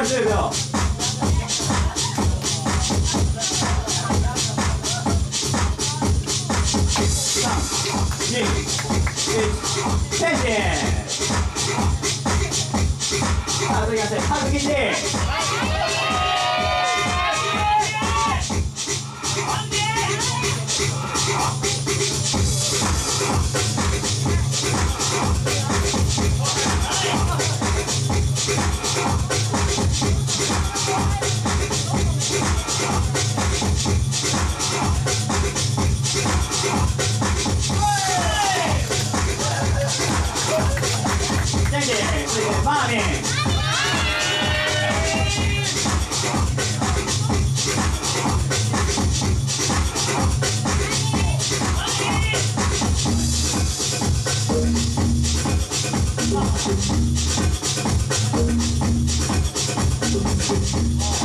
10秒チェンジい。きますいてマー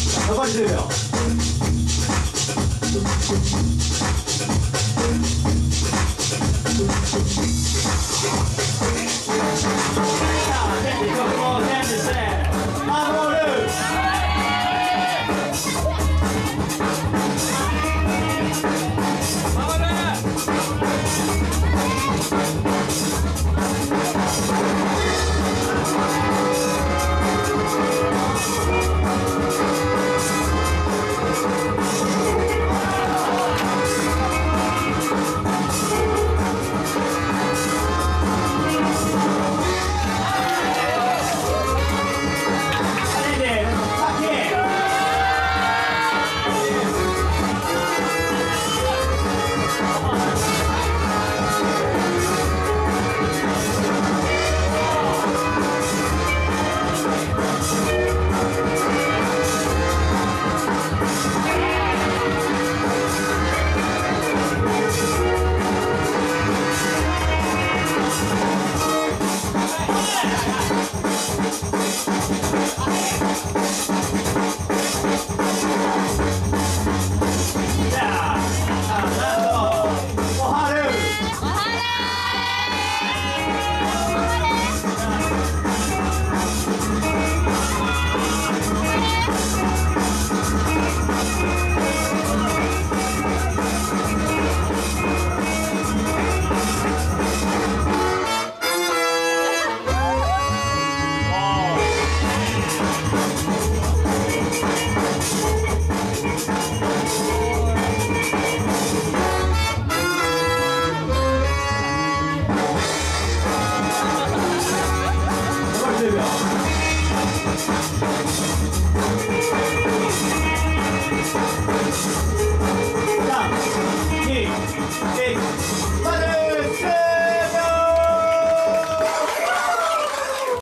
ミン残り10